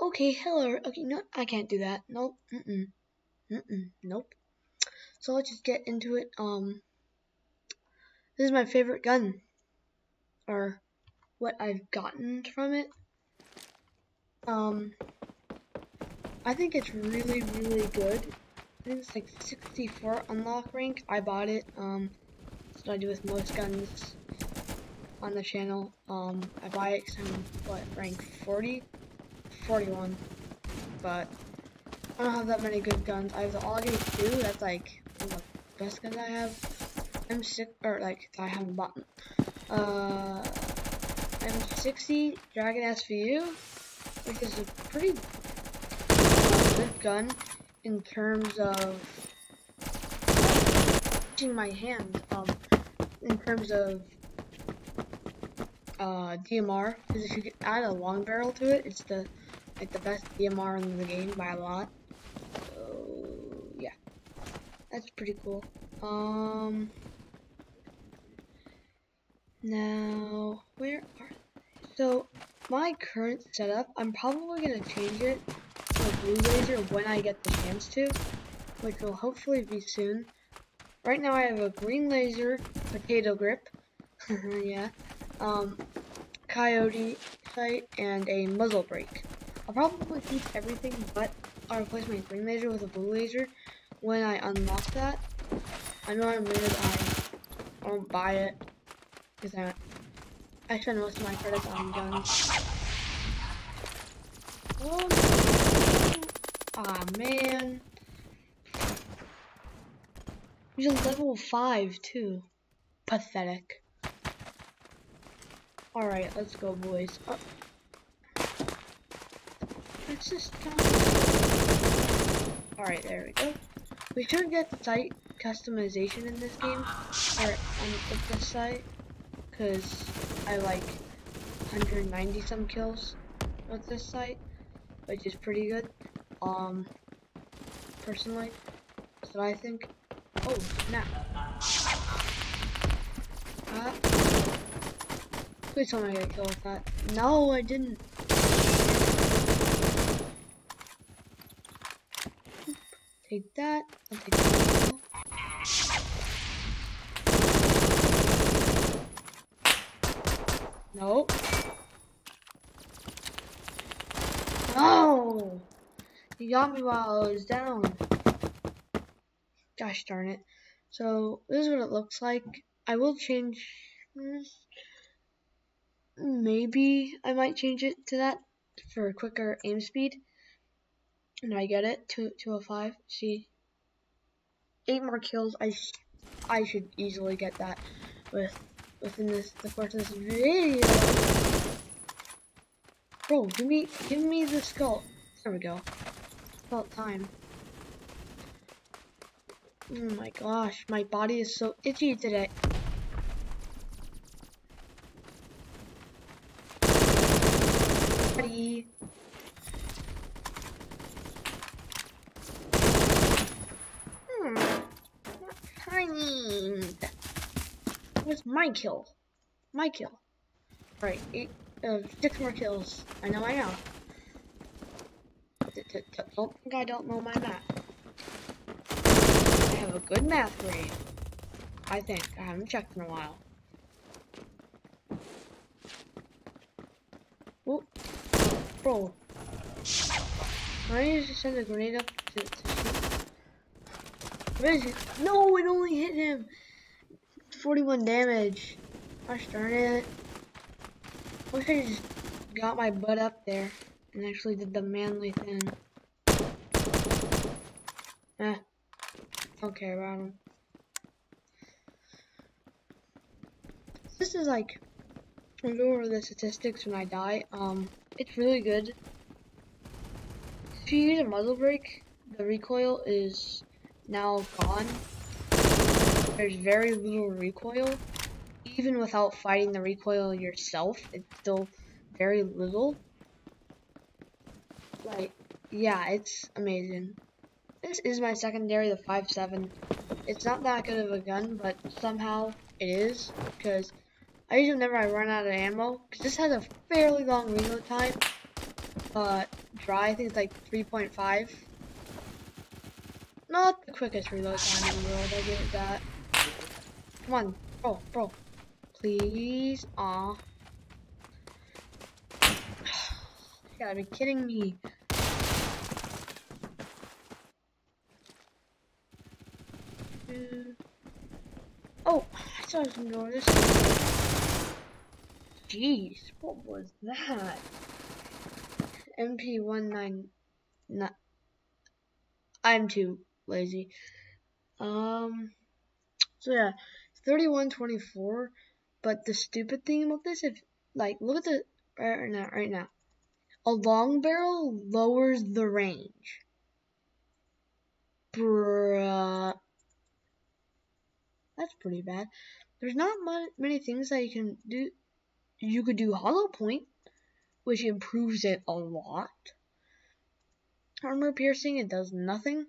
Okay, hello. Okay, no, I can't do that. Nope. Mm-mm. Mm-mm. Nope. So let's just get into it. Um, this is my favorite gun, or what I've gotten from it. Um, I think it's really, really good. I think it's like 64 unlock rank. I bought it. Um, that's what I do with most guns on the channel. Um, I buy it because I'm, what, rank 40? 41. But I don't have that many good guns. I have the AUG 2, that's like one of the best guns I have. M6, or like, I haven't bought. Uh, M60 Dragunov SVU, which is a pretty good gun in terms of using my hand. Um, in terms of uh, DMR, because if you add a long barrel to it, it's the like the best DMR in the game by a lot. So yeah, that's pretty cool. Um, now where are so my current setup? I'm probably gonna change it to a blue laser when I get the chance to, which will hopefully be soon. Right now I have a green laser, potato grip, yeah, um, coyote sight, and a muzzle brake. I'll probably keep everything, but I'll replace my green laser with a blue laser when I unlock that. I know I'm weird, I won't buy it, because I, I spend most of my credits on guns. Oh, ah man. He's a level 5 too. Pathetic. Alright, let's go boys. Uh, Alright, there we go. We should get sight customization in this game. Or on this sight. Because I like 190 some kills with this sight. Which is pretty good. Um personally. So I think. Oh, snap. Uh, please tell me I get killed with that. No, I didn't. Take that. I'll take that. Nope. No! He got me while I was down. Gosh darn it. So, this is what it looks like. I will change. Maybe I might change it to that for a quicker aim speed. And I get it, two, 205. See, eight more kills. I, I should easily get that with within this the course of this video. Bro, give me, give me the skull. There we go. About time. Oh my gosh, my body is so itchy today. Buddy. Hmm. Not kind. What's my kill? My kill. Right, eight, uh, six more kills. I know, I know. Don't think I don't know my math I have a good math grade. I think. I haven't checked in a while. Oh, bro. Why did you send a grenade up to, to? No, it only hit him. 41 damage. Gosh darn it. Wish I just got my butt up there and actually did the manly thing. Eh. Don't care about him. This is like, I'll go over the statistics when I die. Um, it's really good. If you use a muzzle brake, the recoil is now gone. There's very little recoil. Even without fighting the recoil yourself, it's still very little. Like, yeah, it's amazing. This is my secondary, the 5.7. It's not that good of a gun, but somehow it is, because I use it whenever I run out of ammo, because this has a fairly long reload time, but dry. I think it's like 3.5. Not the quickest reload time in the world, I give it that. Come on, bro, bro. Please. Aw. You gotta be kidding me. Mm. Oh, I saw some notice. Jeez, what was that? MP19. I'm too lazy. Um, so yeah, 3124. But the stupid thing about this, if like, look at the right now, right now. A long barrel lowers the range. Bruh. That's pretty bad. There's not many things that you can do. You could do hollow point, which improves it a lot. Armor piercing, it does nothing.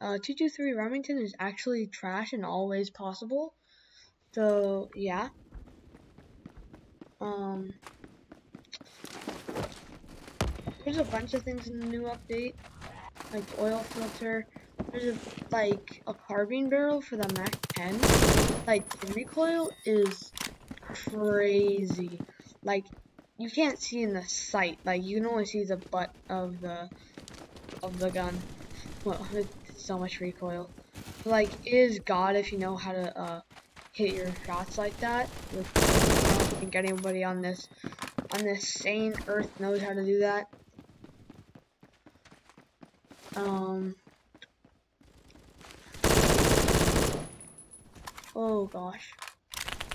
Uh, 223 Remington is actually trash and always possible. So, yeah. Um, there's a bunch of things in the new update, like oil filter. There's a, like a carbine barrel for the Mac 10. Like the recoil is crazy. Like you can't see in the sight. Like you can only see the butt of the of the gun. Well, so much recoil. But, like it is god if you know how to uh, hit your shots like that. I don't think anybody on this on this sane earth knows how to do that. Um. Oh gosh.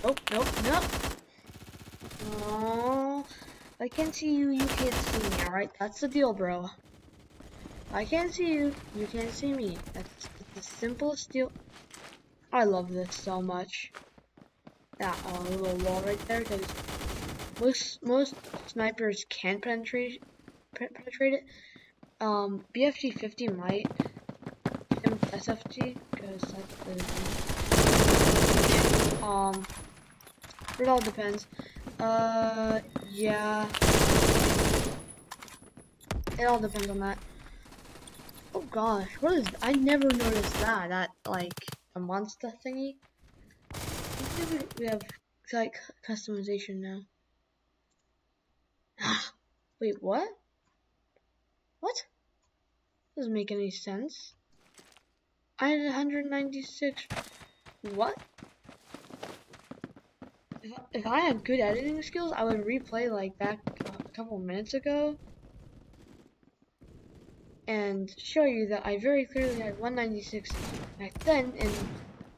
Nope, nope, nope. Oh, I can't see you, you can't see me, alright? That's the deal, bro. I can't see you, you can't see me. That's the simplest deal. I love this so much. That uh, little wall right there, because most most snipers can penetrate penetrate it. Um, BFG 50 might. SFG because that's the um. It all depends. Uh, yeah. It all depends on that. Gosh, what is? I never noticed that. That like a monster thingy. We have like customization now. Wait, what? What? Doesn't make any sense. I had 196. What? If, if I had good editing skills, I would replay like back a couple minutes ago and show you that I very clearly had 196 back then, and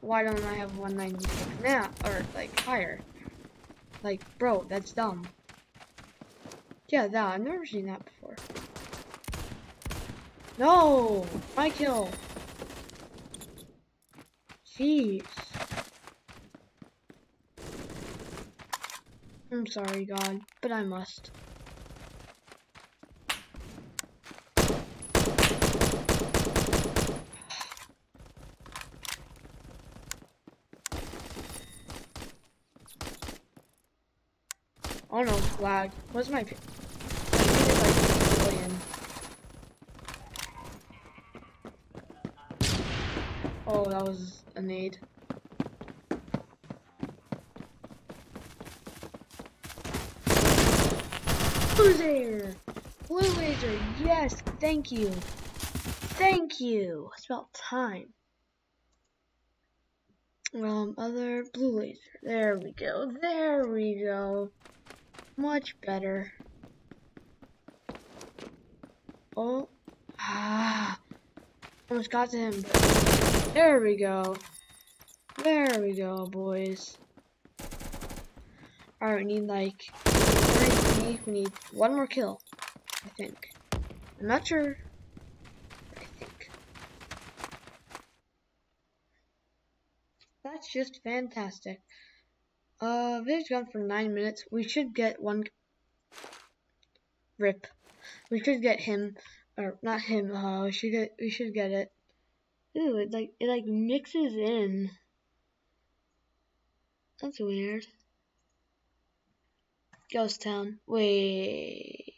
why don't I have 196 now, or like higher? Like, bro, that's dumb. Yeah, that, I've never seen that before. No! My kill! Jeez. I'm sorry, God, but I must. Oh no, lag. What's my... Oh, that was a need. Blue laser! Blue laser, yes, thank you. Thank you. It's about time. Um, other blue laser. There we go. There we go. Much better. Oh. Ah. Almost got to him, there we go. There we go, boys. Alright, we need like three, we need one more kill, I think. I'm not sure, I think. That's just fantastic. Uh, video's gone for nine minutes. We should get one rip. We should get him or not him. Uh, we should get. We should get it. Ooh, it like it like mixes in. That's weird. Ghost Town. Wait.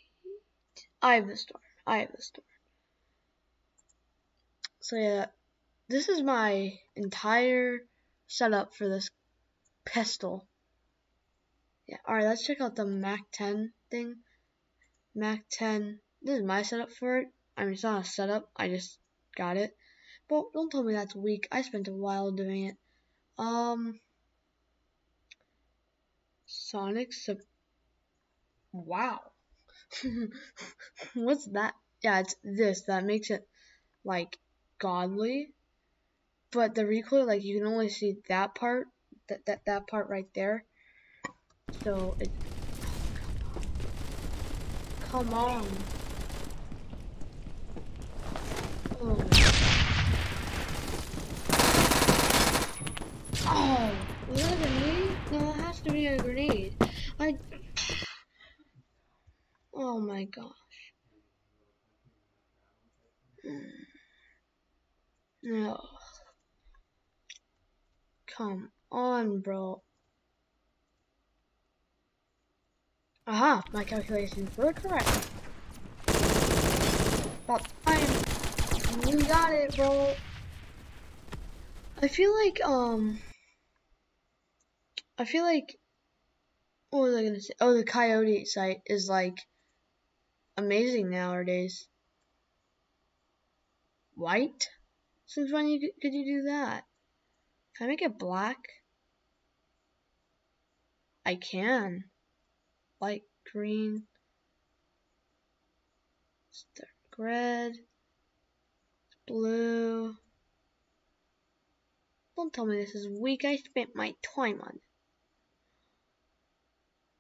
I have the storm. I have the storm. So yeah, this is my entire setup for this pistol. Yeah, alright, let's check out the Mac 10 thing. Mac 10, this is my setup for it. I mean, it's not a setup, I just got it. But don't tell me that's weak. I spent a while doing it. Um, Sonic Sub. Wow. What's that? Yeah, it's this. That makes it like godly. But the recoil, like you can only see that part, that that that part right there. So it. come on. Oh. Oh, was that a grenade? No, it has to be a grenade. I. Oh my gosh. Hmm. No. Come on, bro. Aha, my calculations were correct. About time. You got it, bro. I feel like, um, I feel like, what was I gonna say? Oh, the Coyote sight is like amazing nowadays. White? Since when you could you do that? Can I make it black? I can. Light green. Dark red. Blue. Don't tell me this is weak. I spent my time on.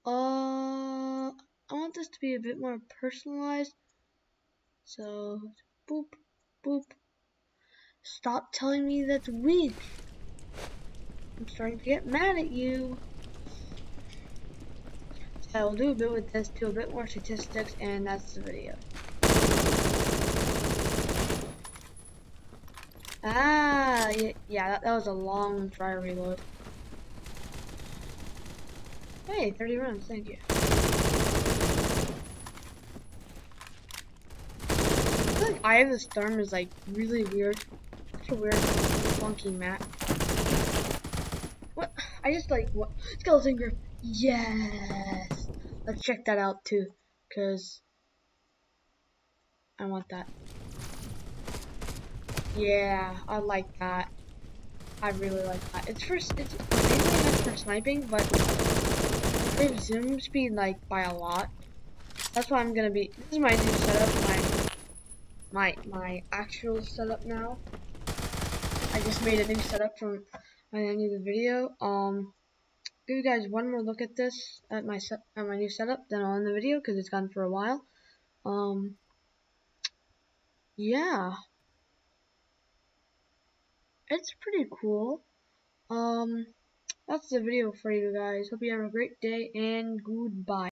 Uh, I want this to be a bit more personalized. So, boop, boop. Stop telling me that's weak. I'm starting to get mad at you. I will do a bit with this, do a bit more statistics, and that's the video. Ah, yeah, yeah that, that was a long try reload. Hey, 30 rounds, thank you. I feel like Eye of the Storm is like really weird. Such a weird, funky map. What? I just like, what? Skeleton Grip. Yes! Let's check that out too, because I want that. Yeah, I like that. I really like that. It's for it's mainly meant for sniping, but it zoom speed like by a lot. That's why I'm gonna be. This is my new setup. My my my actual setup now. I just made a new setup from my end of the video. Um, give you guys one more look at this at my set at my new setup. Then I'll end the video because it's gone for a while. Um, yeah it's pretty cool. Um, that's the video for you guys. Hope you have a great day and goodbye.